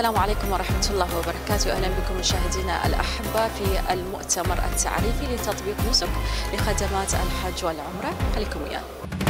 السلام عليكم ورحمة الله وبركاته. أهلا بكم مشاهدينا الأحبة في المؤتمر التعريفي لتطبيق نسك لخدمات الحج والعمرة. خليكم ويانا.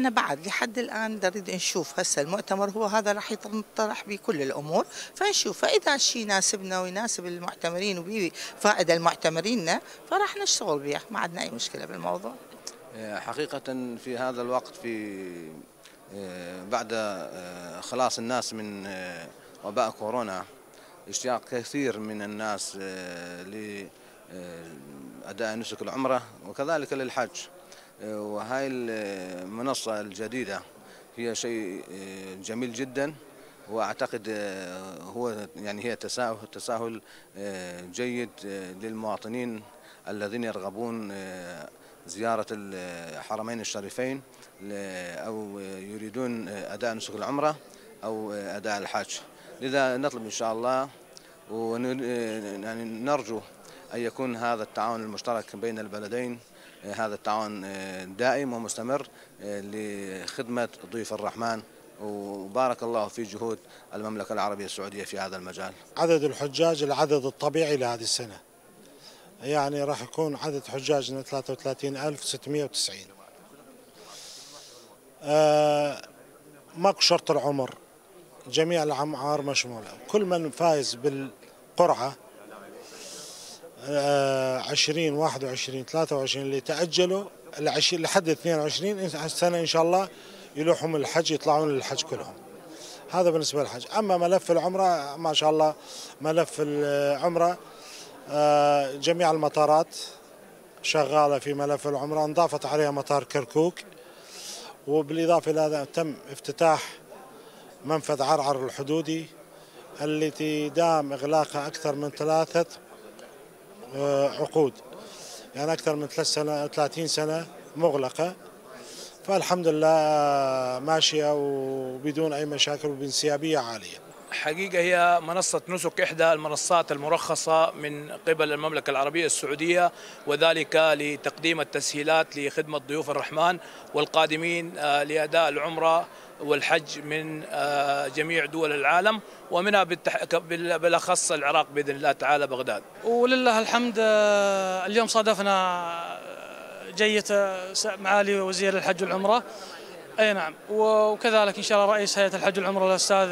إحنا بعد لحد الآن نريد نشوف هسه المؤتمر هو هذا راح يطرح بكل الأمور. فنشوف فإذا الشيء يناسبنا ويناسب المعتمرين وبيه فائدة لمعتمرينا فراح نشتغل به ما عندنا أي مشكلة بالموضوع. حقيقة في هذا الوقت في بعد خلاص الناس من وباء كورونا اشتياق كثير من الناس لأداء نسك العمرة وكذلك للحج. وهاي المنصة الجديدة هي شيء جميل جدا وأعتقد هو يعني هي تساهل تساهل جيد للمواطنين الذين يرغبون زيارة الحرمين الشريفين أو يريدون أداء نسك العمرة أو أداء الحج لذا نطلب إن شاء الله ونرجو أن يكون هذا التعاون المشترك بين البلدين هذا التعاون دائم ومستمر لخدمة ضيوف الرحمن. وبارك الله في جهود المملكة العربية السعودية في هذا المجال. عدد الحجاج العدد الطبيعي لهذه السنة. يعني راح يكون عدد حجاجنا 33690 آه ماكو شرط العمر. جميع الأعمار مشمولة. كل من فايز بالقرعة آه 20 21 23 اللي تأجلوا لحد 22 السنة إن شاء الله يلوحوا من الحج يطلعون للحج كلهم. هذا بالنسبة للحج. أما ملف العمرة ما شاء الله ملف العمرة جميع المطارات شغالة في ملف العمرة انضافت عليها مطار كركوك. وبالإضافة إلى هذا تم افتتاح منفذ عرعر الحدودي التي دام إغلاقها أكثر من ثلاثة عقود يعني أكثر من ثلاث سنة 30 سنة مغلقة. فالحمد لله ماشية وبدون أي مشاكل وبانسيابية عالية. حقيقة هي منصة نسك إحدى المنصات المرخصة من قبل المملكة العربية السعودية وذلك لتقديم التسهيلات لخدمة ضيوف الرحمن والقادمين لأداء العمرة والحج من جميع دول العالم ومنها بالأخص العراق بإذن الله تعالى بغداد. ولله الحمد اليوم صادفنا جية معالي وزير الحج والعمرة. أي نعم. وكذلك إن شاء الله رئيس هيئة الحج والعمرة الأستاذ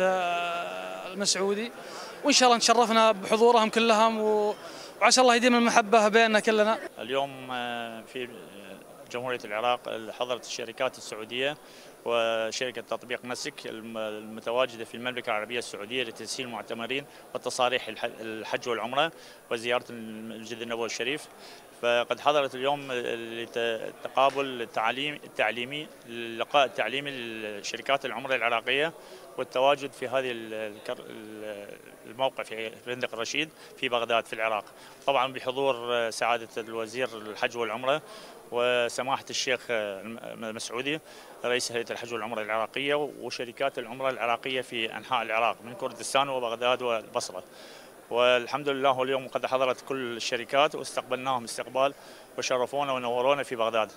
المسعودي. وإن شاء الله تشرفنا بحضورهم كلهم وعسى الله يديم المحبة بيننا كلنا. اليوم في جمهورية العراق حضرت الشركات السعودية وشركة تطبيق نسك المتواجدة في المملكة العربية السعودية لتسهيل المعتمرين وتصاريح الحج والعمرة وزيارة المسجد النبوي الشريف. فقد حضرت اليوم التقابل التعليم التعليمي اللقاء التعليمي لشركات العمرة العراقية والتواجد في هذه الموقع في فندق الرشيد في بغداد في العراق. طبعا بحضور سعادة الوزير الحج والعمرة وسماحة الشيخ المسعودي رئيس هيئة الحج والعمره العراقية وشركات العمره العراقية في أنحاء العراق من كردستان وبغداد والبصره والحمد لله اليوم قد حضرت كل الشركات واستقبلناهم استقبال وشرفونا ونورونا في بغداد.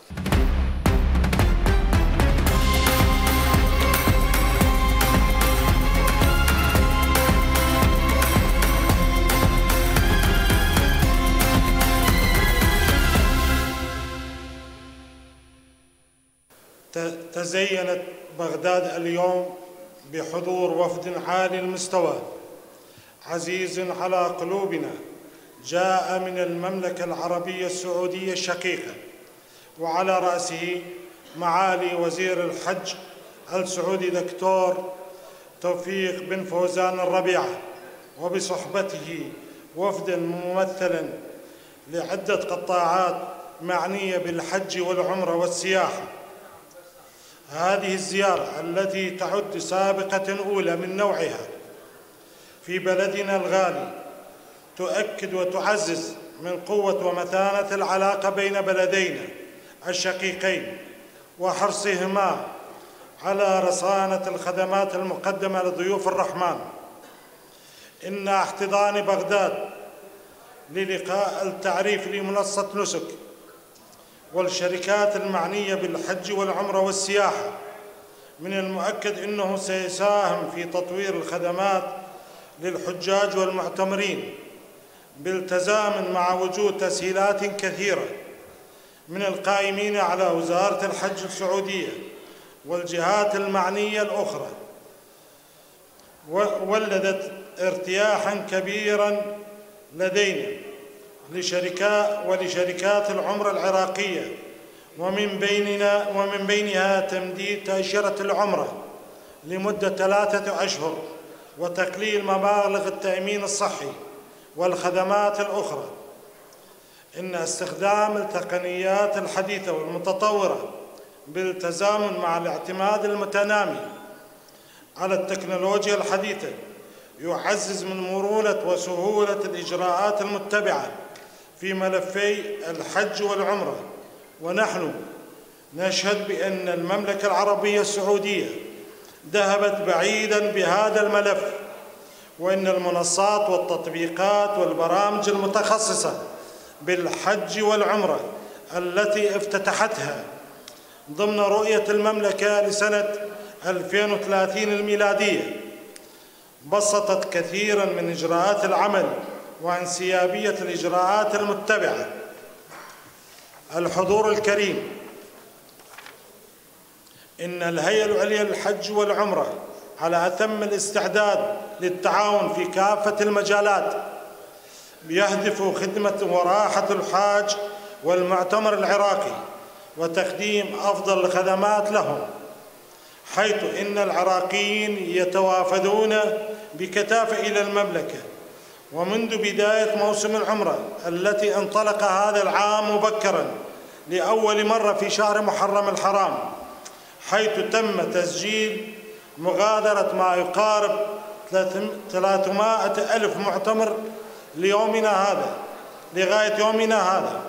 تزينت بغداد اليوم بحضور وفد عالي المستوى. عزيز على قلوبنا جاء من المملكة العربية السعودية الشقيقة وعلى رأسه معالي وزير الحج السعودي دكتور توفيق بن فوزان الربيعة وبصحبته وفد ممثلا لعدة قطاعات معنية بالحج والعمرة والسياحة. هذه الزيارة التي تعد سابقة أولى من نوعها. في بلدنا الغالي تؤكد وتعزز من قوة ومتانة العلاقة بين بلدينا الشقيقين وحرصهما على رصانة الخدمات المقدمة لضيوف الرحمن. إن احتضان بغداد للقاء التعريف لمنصة نسك والشركات المعنية بالحج والعمرة والسياحة. من المؤكد أنه سيساهم في تطوير الخدمات للحجاج والمعتمرين بالتزامن مع وجود تسهيلات كثيرة من القائمين على وزارة الحج السعودية والجهات المعنية الأخرى ولدت ارتياحا كبيرا لدينا. لشركات ولشركات العمرة العراقية. ومن بيننا ومن بينها تمديد تأشيرة العمرة لمدة ثلاثة أشهر وتقليل مبالغ التأمين الصحي والخدمات الأخرى. إن استخدام التقنيات الحديثة والمتطورة بالتزامن مع الاعتماد المتنامي على التكنولوجيا الحديثة يعزز من مرونة وسهولة الإجراءات المتبعة في ملفي الحج والعمرة. ونحن نشهد بأن المملكة العربية السعودية ذهبت بعيدا بهذا الملف وأن المنصات والتطبيقات والبرامج المتخصصة بالحج والعمرة التي افتتحتها ضمن رؤية المملكة لسنة 2030 الميلادية بسطت كثيرا من إجراءات العمل وانسيابية الإجراءات المتبعة. الحضور الكريم. إن الهيئة العليا للحج والعمرة على أتم الاستعداد للتعاون في كافة المجالات يهدف خدمة وراحة الحاج والمعتمر العراقي وتقديم أفضل الخدمات لهم حيث إن العراقيين يتوافدون بكثافة إلى المملكة ومنذ بداية موسم العمرة التي انطلق هذا العام مبكرا لأول مرة في شهر محرم الحرام حيث تم تسجيل مغادرة ما يقارب 300 ألف معتمر ليومنا هذا لغاية يومنا هذا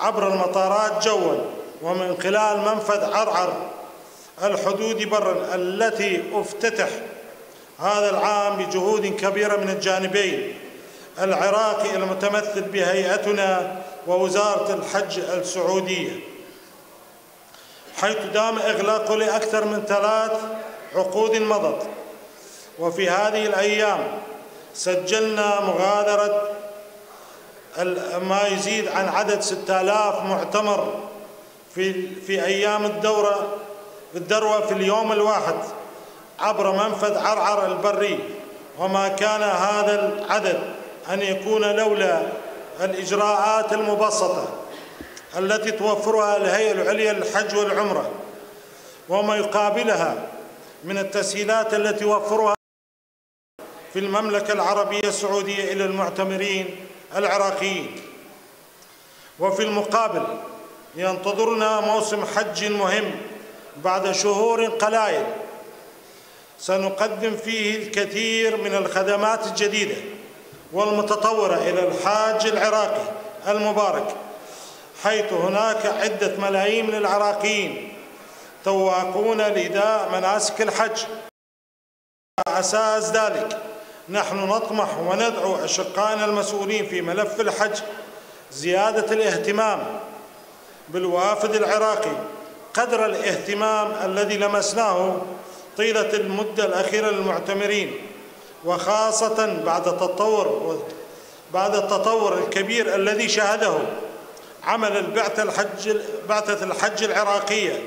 عبر المطارات جوا ومن خلال منفذ عرعر الحدود برا التي افتتح هذا العام بجهود كبيرة من الجانبين العراقي المتمثل بهيئتنا ووزارة الحج السعودية حيث دام إغلاقه لأكثر من ثلاث عقود مضت. وفي هذه الأيام سجلنا مغادرة ما يزيد عن عدد 6000 معتمر في في أيام الدورة الدروة في اليوم الواحد. عبر منفذ عرعر البري. وما كان هذا العدد أن يكون لولا الإجراءات المبسطة التي توفرها الهيئة العليا للحج والعمرة. وما يقابلها من التسهيلات التي توفرها في المملكة العربية السعودية إلى المعتمرين العراقيين. وفي المقابل ينتظرنا موسم حج مهم بعد شهور قلائل. سنقدم فيه الكثير من الخدمات الجديدة والمتطورة إلى الحاج العراقي المبارك حيث هناك عدة ملايين من العراقيين تواقون لإداء مناسك الحج. على أساس ذلك نحن نطمح وندعو أشقائنا المسؤولين في ملف الحج زيادة الاهتمام بالوافد العراقي قدر الاهتمام الذي لمسناه طيلة المدة الأخيرة للمعتمرين وخاصة بعد التطور بعد التطور الكبير الذي شهده عمل البعثة الحج بعثة الحج العراقية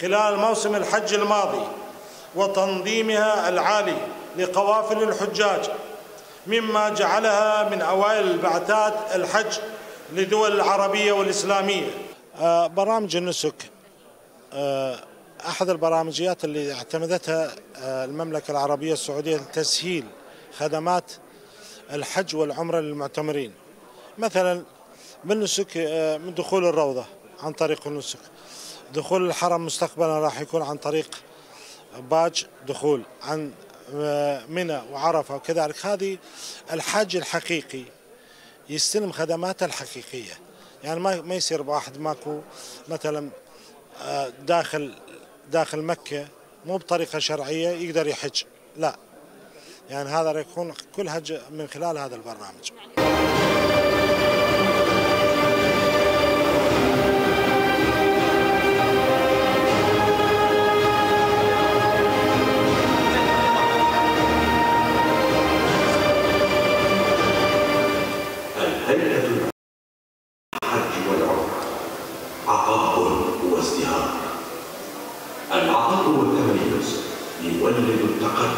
خلال موسم الحج الماضي وتنظيمها العالي لقوافل الحجاج مما جعلها من أوائل البعثات الحج لدول العربية والإسلامية. آه، برامج النسك آه، أحد البرامجيات اللي اعتمدتها آه، المملكة العربية السعودية لتسهيل خدمات الحج والعمرة للمعتمرين. مثلا بالنسك من دخول الروضة عن طريق النسك. دخول الحرم مستقبلا راح يكون عن طريق باج دخول عن منى وعرفة وكذلك. هذه الحاج الحقيقي يستلم خدماته الحقيقية. يعني ما ما يصير واحد ماكو مثلا آه، داخل داخل مكة مو بطريقة شرعية يقدر يحج. لا. يعني هذا راح يكون كل حج من خلال هذا البرنامج.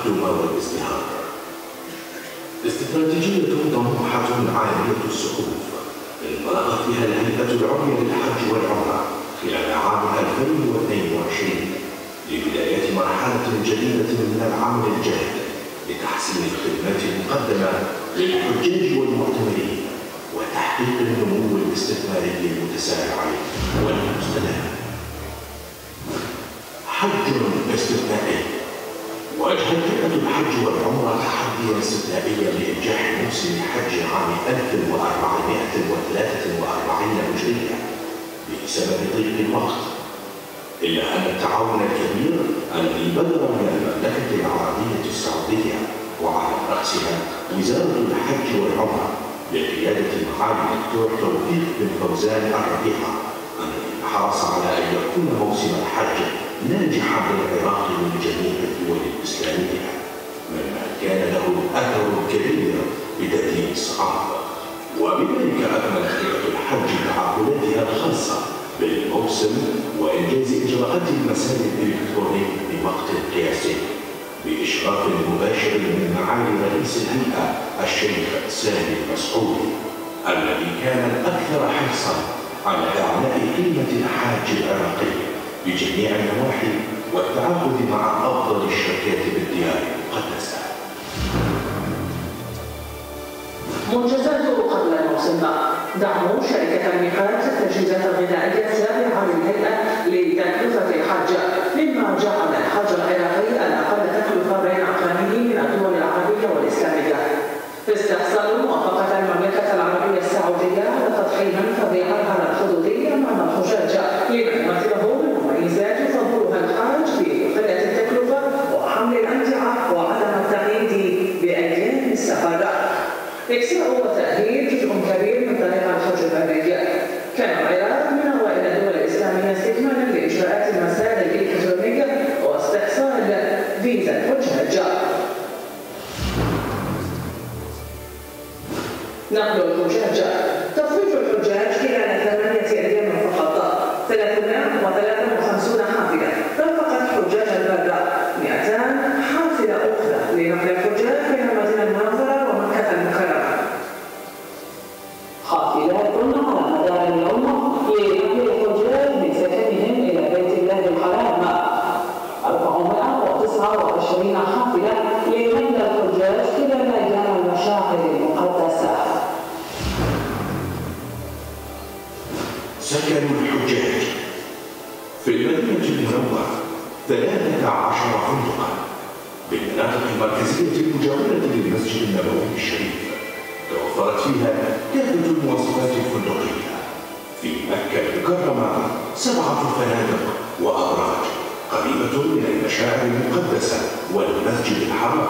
التقدم والازدهار استراتيجية طموحة عالية السقوف انطلقت بها الهيئة العليا للحج والعمرة خلال عام 2022 لبداية مرحلة جديدة من العمل الجاد لتحسين الخدمات المقدمة للحجاج والمعتمرين وتحقيق النمو الاستثماري المتسارع والمستدام. حج هيئة الحج والعمرة تحديا استثنائيا لإنجاح موسم حج عام 1443 هجرية بسبب ضيق الوقت. إلا أن التعاون الكبير الذي بدر من المملكة العربية السعودية وعلى رأسها وزارة الحج والعمرة بقيادة معالي الدكتور توفيق بن فوزان الربيعة الذي حرص على أن يكون موسم الحج ناجحا للعراق ولجميع الدول الإسلامية. مما كان له أثر كبير بتأديب الصعاب وبذلك أكملت هيئة الحج تعهداتها الخاصة بالموسم وإنجاز إجراءات المسار الإلكتروني بوقت قياسي بإشراف مباشر من معالي رئيس الهيئة الشيخ سامي المسعودي الذي كان الأكثر حرصا على إعلاء قيمة الحاج العراقي. بجميع النواحي والتعاقد مع أفضل الشركات بالديار المقدسة. منجزات قبل الموسم. دعم شركة الميقات التجهيزات الغذائية التابعة للهيئة لتكلفة الحج. مما جعل الحج العراقي الأقل تكلفة بين أقرانه من الدول العربية والإسلامية. استحصال موافقة المملكة العربية السعودية على فظيعة على الحدودية أمام الحجاج لما Siga a roupa atrás. 13 فندقا بالمناطق المركزية المجاورة للمسجد النبوي الشريف. توفرت فيها كافة المواصفات الفندقية في مكة المكرمة سبعة فنادق وأبراج قريبة من المشاعر المقدسة والمسجد الحرام.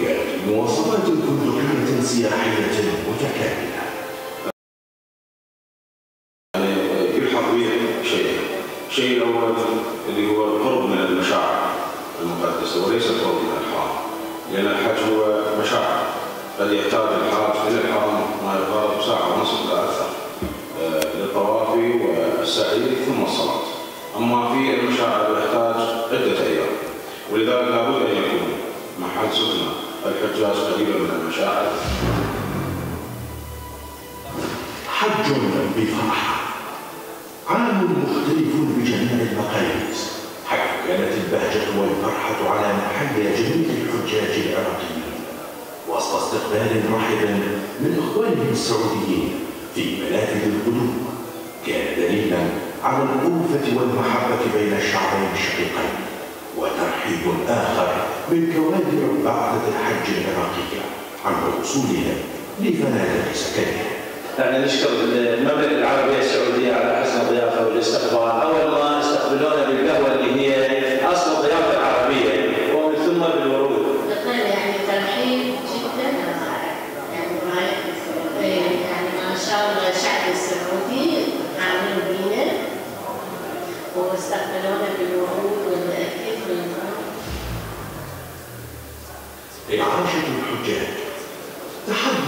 كانت المواصفات الفندقية سياحية متكاملة. حج بفرحة عام مختلف بجميع المقاييس حيث كانت البهجة والفرحة على محل جميع الحجاج العراقيين وسط استقبال رحب من إخوانهم السعوديين في منافذ القلوب كان دليلا على الألفة والمحبة بين الشعبين الشقيقين وترحيب آخر بالكوادر بعد الحج العراقية عن وصولهم لفنادق سكنهم. يعني نشكر المملكة العربية السعودية على حسن الضيافة والاستقبال، أول ما استقبلونا بالقهوة اللي هي أصل الضيافة العربية.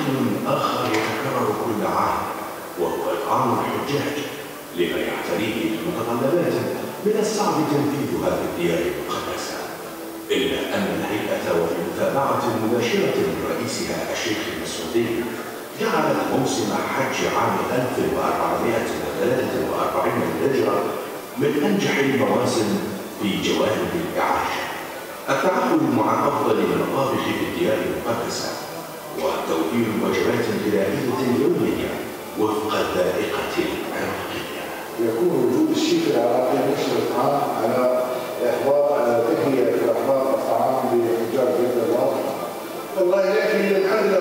أمر آخر يتكرر كل عام وهو اطعام الحجاج لما يعتريه من متطلبات من الصعب تنفيذها في الديار المقدسة إلا أن الهيئة وبمتابعة مباشرة من رئيسها الشيخ المسعودي جعلت موسم حج عام 1443 للهجرة من أنجح المواسم في جوانب الإعاشة التعامل مع أفضل المطابخ في الديار المقدسة وتوفير وجبات غذائية يومية وفق الذائقة العراقية يكون وجود الشيف العراقي مشرف عام على إحضار تهيئة وإحضار الطعام لحجاج بيت الله. والله لكن الحمد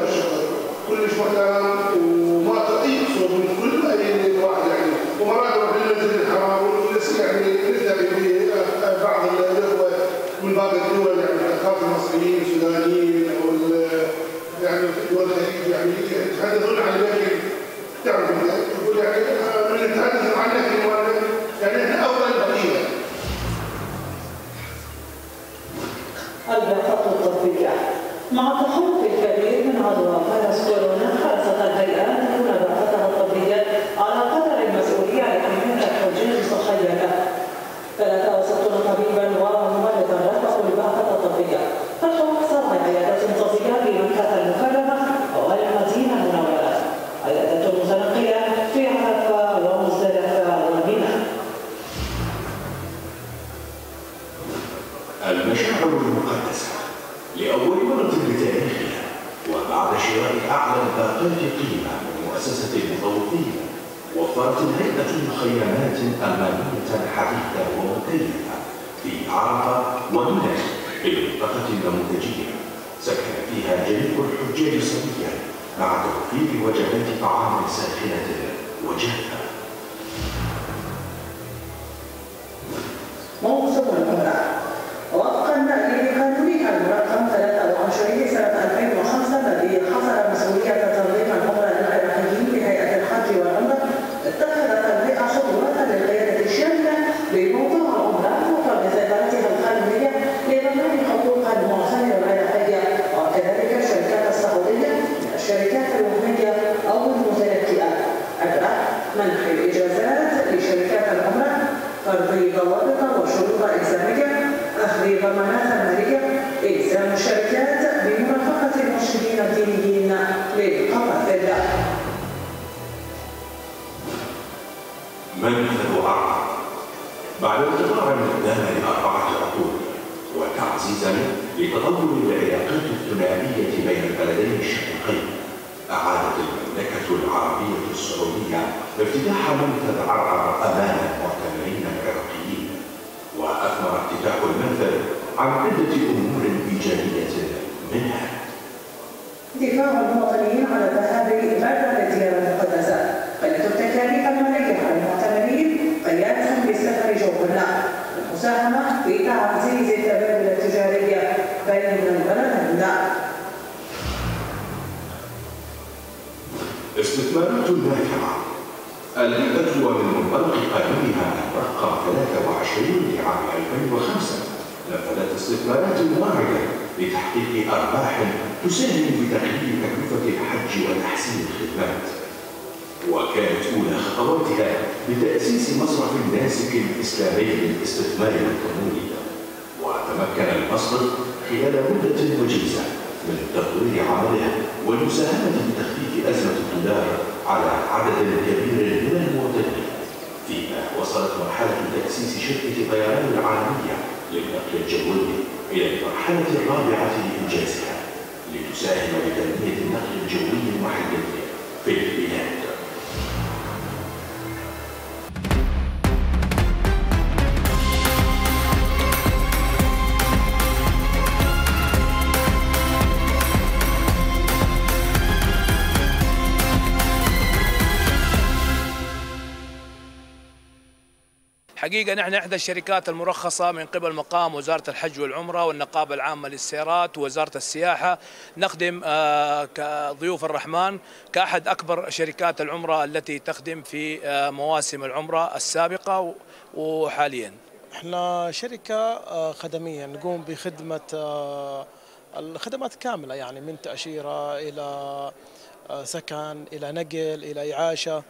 المشاعر المقدسة لأول مرة بتاريخها وبعد شراء أعلى الباقات قيمة من مؤسسة المطوقين وفرت الهيئة مخيمات أمامية حديثة ومكيفة في عرفة ومنى بالمنطقة النموذجية. سكن فيها جميع الحجاج سويا مع توفير وجبات طعام ساخنة وجافة موسم العمرة وفقا لقانونها المرقم 23 سنة 2005 الذي حصر مسؤولية تنظيم العمرة للعراقيين بهيئة الحج والعمرة اتخذت الهيئة خطوات للقيادة الشاملة لموضوع العمرة وفرض سيطرتها القانونية لضمان حقوق المعتمر العراقية وكذلك الشركات السعودية من الشركات الوهمية أو المتلكئة عبر منح الإجازات لشركات العمرة فرض وشروط إلزامية أخذ ضمانات مالية إلزام الشركات بمرافقة المرشدين الدينيين للقوافل منفذ عرفة بعد انقطاع مقدام لأربعة عقود وتعزيزا لتطور العلاقات الثنائية بين البلدين الشقيقين أعادت المملكة العربية السعودية افتتاح منفذ عرعر أمام المعتمرين العراقيين وأثمر افتتاح المنفذ عن عدة أمور إيجابية منها دفاع المواطنين على الذهاب برا الديار المقدسة قلة التكاليف المالية على المعتمرين قيادة بالسفر جوهرنا المساهمة في تعزيز التبادل التجاري بين البلدين استثمارات نافعة الهيئة ومن منطلق قانونها الرقم 23 لعام 2005 نفذت استثمارات واعدة لتحقيق أرباح تساهم في تقليل تكلفة الحج وتحسين الخدمات. وكانت أولى خطواتها بتأسيس مصرف ناسك إسلامي للاستثمار والتمويل وتمكن المصرف خلال مدة وجيزة من تطوير عمله والمساهمة بتخفيف أزمة الدولار على عدد كبير من المواطنين فيما وصلت مرحلة تأسيس شركة طيران العالمية للنقل الجوي إلى المرحلة الرابعة لإنجازها لتساهم بتنمية النقل الجوي المحلي حقيقة نحن إحدى الشركات المرخصة من قبل مقام وزارة الحج والعمرة والنقابة العامة للسيارات ووزارة السياحة. نخدم آه، كضيوف الرحمن كأحد أكبر شركات العمرة التي تخدم في آه، مواسم العمرة السابقة وحاليا. إحنا شركة آه، خدمية نقوم بخدمة الخدمات كاملة يعني من تأشيرة إلى سكن إلى نقل إلى إعاشة.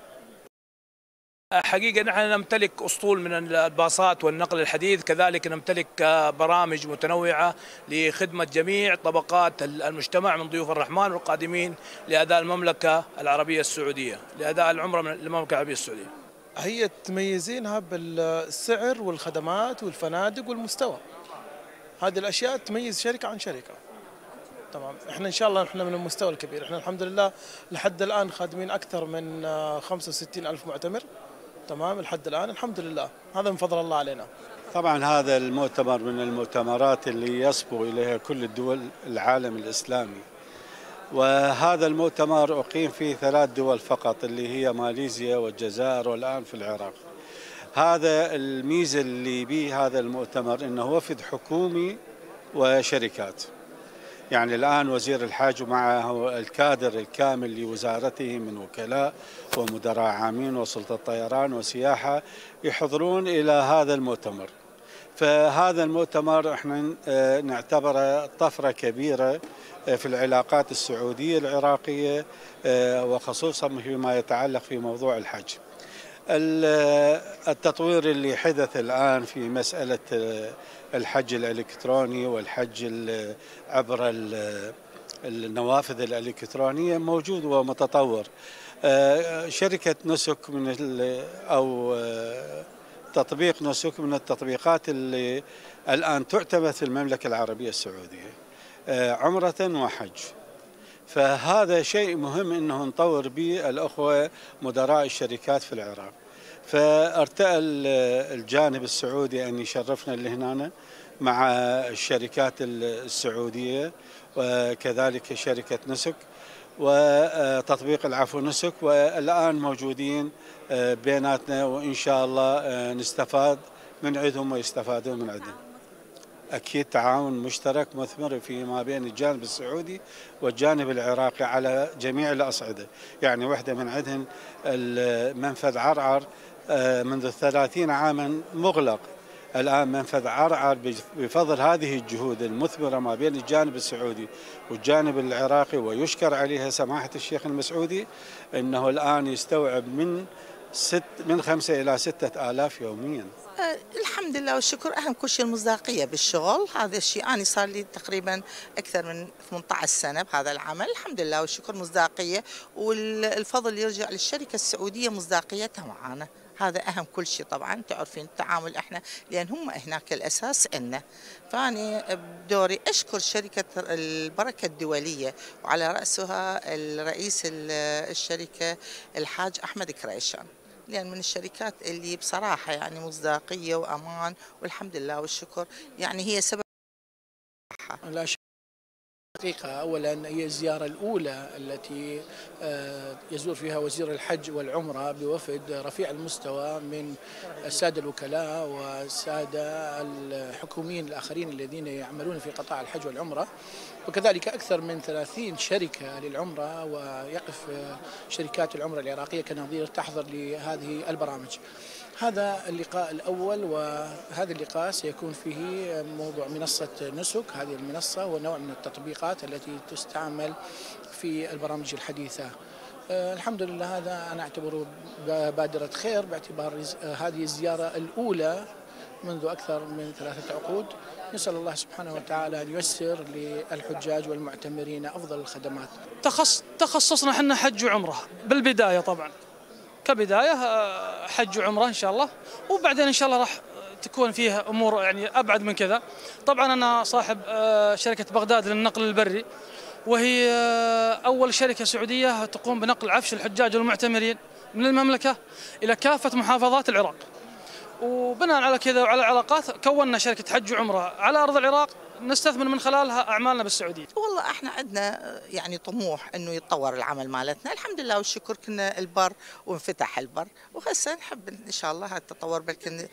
حقيقة نحن نمتلك أسطول من الباصات والنقل الحديث كذلك نمتلك برامج متنوعة لخدمة جميع طبقات المجتمع من ضيوف الرحمن والقادمين لأداء المملكة العربية السعودية لأداء العمرة من المملكة العربية السعودية. هي تميزينها بالسعر والخدمات والفنادق والمستوى. هذه الأشياء تميز شركة عن شركة. تمام. إحنا إن شاء الله إحنا من المستوى الكبير. إحنا الحمد لله لحد الآن خادمين أكثر من 65 ألف معتمر. تمام لحد الآن؟ الحمد لله. هذا من فضل الله علينا. طبعا هذا المؤتمر من المؤتمرات اللي يصبو إليها كل الدول العالم الإسلامي. وهذا المؤتمر أقيم في ثلاث دول فقط اللي هي ماليزيا والجزائر والآن في العراق. هذا الميزة اللي به هذا المؤتمر أنه وفد حكومي وشركات. يعني الآن وزير الحاج ومعه الكادر الكامل لوزارته من وكلاء ومدراء عامين وسلطة طيران وسياحة يحضرون إلى هذا المؤتمر. فهذا المؤتمر إحنا آه، نعتبره طفرة كبيرة في العلاقات السعودية العراقية آه، وخصوصا فيما يتعلق في موضوع الحج. التطوير اللي حدث الآن في مسألة آه، الحج الإلكتروني والحج عبر النوافذ الإلكترونية موجود ومتطور. آه، شركة نسك من أو تطبيق نسك من التطبيقات اللي الآن تعتمد في المملكة العربية السعودية آه، عمرة وحج. فهذا شيء مهم إنه نطور به الأخوة مدراء الشركات في العراق. فارتأى الجانب السعودي أن يشرفنا اللي هنا مع الشركات السعودية وكذلك شركة نسك وتطبيق العفو نسك والآن موجودين بيناتنا وإن شاء الله نستفاد من عندهم ويستفادون من عندنا. أكيد تعاون مشترك مثمر فيما بين الجانب السعودي والجانب العراقي على جميع الأصعدة، يعني وحدة من عندهم المنفذ عرعر آه، منذ 30 عاما مغلق. الآن منفذ عرعر بفضل هذه الجهود المثمرة ما بين الجانب السعودي والجانب العراقي. ويشكر عليها سماحة الشيخ المسعودي أنه الآن يستوعب من ست من خمسة إلى ستة آلاف يوميا. الحمد لله والشكر. أهم كل شيء المصداقية بالشغل. هذا الشيء أنا صار لي تقريبا أكثر من 18 سنة بهذا العمل. الحمد لله والشكر مصداقية. والفضل يرجع للشركة السعودية مصداقيتها معنا هذا أهم كل شيء طبعا. تعرفين التعامل إحنا لأن هم هناك الأساس إلنا فأنا بدوري أشكر شركة البركة الدولية وعلى رأسها الرئيس الشركة الحاج أحمد كريشان. لأن من الشركات اللي بصراحة يعني مصداقية وأمان والحمد لله والشكر. يعني هي سبب لا حقيقة أولا هي الزيارة الأولى التي آه، يزور فيها وزير الحج والعمرة بوفد رفيع المستوى من السادة الوكلاء والسادة الحكوميين الآخرين الذين يعملون في قطاع الحج والعمرة. وكذلك أكثر من 30 شركة للعمرة ويقف شركات العمرة العراقية كنظير تحضر لهذه البرامج. هذا اللقاء الأول وهذا اللقاء سيكون فيه موضوع منصة نسك هذه المنصة هو نوع من التطبيقات التي تستعمل في البرامج الحديثة. آه، الحمد لله هذا أنا أعتبره بادرة خير باعتبار هذه الزيارة الأولى منذ أكثر من ثلاثة عقود نسأل الله سبحانه وتعالى أن ييسر للحجاج والمعتمرين أفضل الخدمات. تخص تخصصنا إحنا حج وعمرة بالبداية طبعا. كبداية آه، حج وعمرة إن شاء الله. وبعدين إن شاء الله راح تكون فيها أمور يعني أبعد من كذا. طبعا أنا صاحب آه، شركة بغداد للنقل البري. وهي آه، أول شركة سعودية تقوم بنقل عفش الحجاج والمعتمرين من المملكة إلى كافة محافظات العراق. وبناء على كذا وعلى علاقات كونا شركة حج وعمرة على أرض العراق نستثمر من خلالها أعمالنا بالسعودية. والله إحنا عندنا يعني طموح إنه يتطور العمل مالتنا، الحمد لله والشكر كنا البر وانفتح البر، وهسه نحب إن شاء الله هالتطور بلكن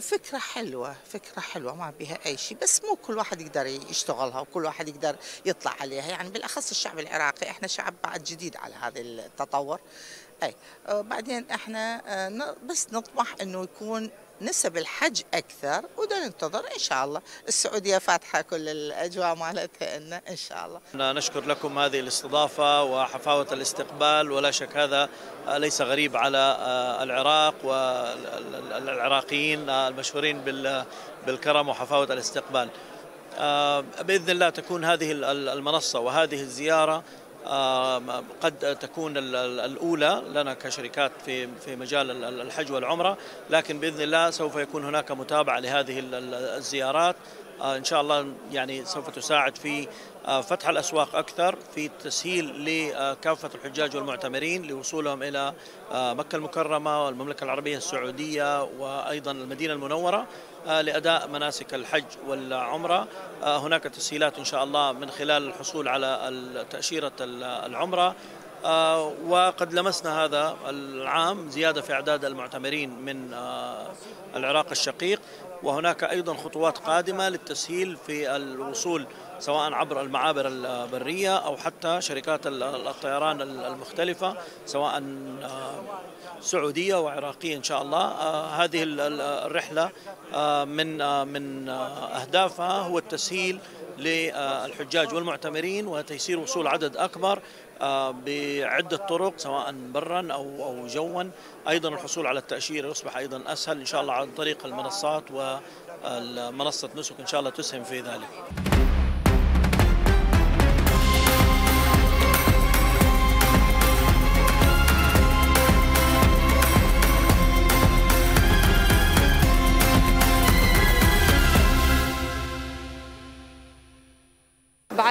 فكرة حلوة فكرة حلوة ما بها أي شيء. بس مو كل واحد يقدر يشتغلها وكل واحد يقدر يطلع عليها. يعني بالأخص الشعب العراقي إحنا شعب بعد جديد على هذا التطور. أي. بعدين إحنا آه، بس نطمح إنه يكون نسب الحج أكثر ودا ننتظر إن شاء الله. السعودية فاتحة كل الأجواء مالتها إن, إن شاء الله. نشكر لكم هذه الاستضافة وحفاوة الاستقبال. ولا شك هذا ليس غريب على العراق والعراقيين المشهورين بالكرم وحفاوة الاستقبال. بإذن الله تكون هذه المنصة وهذه الزيارة قد تكون الأولى لنا كشركات في في مجال الحج والعمرة. لكن بإذن الله سوف يكون هناك متابعة لهذه الزيارات. إن شاء الله يعني سوف تساعد في فتح الأسواق أكثر في تسهيل لكافة الحجاج والمعتمرين لوصولهم إلى مكة المكرمة والمملكة العربية السعودية وأيضا المدينة المنورة. لأداء مناسك الحج والعمرة. هناك تسهيلات إن شاء الله من خلال الحصول على تأشيرة العمرة. وقد لمسنا هذا العام زيادة في أعداد المعتمرين من العراق الشقيق. وهناك أيضا خطوات قادمة للتسهيل في الوصول سواء عبر المعابر البرية أو حتى شركات الطيران المختلفة سواء سعودية وعراقية إن شاء الله. هذه الرحلة من من أهدافها هو التسهيل للحجاج والمعتمرين وتيسير وصول عدد أكبر بعدة طرق سواء برا أو أو جوا. أيضا الحصول على التأشيرة يصبح أيضا أسهل إن شاء الله عن طريق المنصات ومنصة نسك إن شاء الله تسهم في ذلك.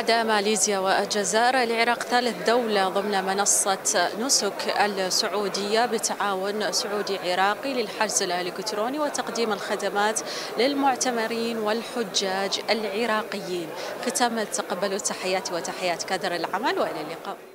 بعد ماليزيا والجزائر العراق ثالث دولة ضمن منصة نسك السعودية بتعاون سعودي عراقي للحجز الإلكتروني وتقديم الخدمات للمعتمرين والحجاج العراقيين. ختاما تقبلوا تحياتي وتحيات كادر العمل وإلى اللقاء.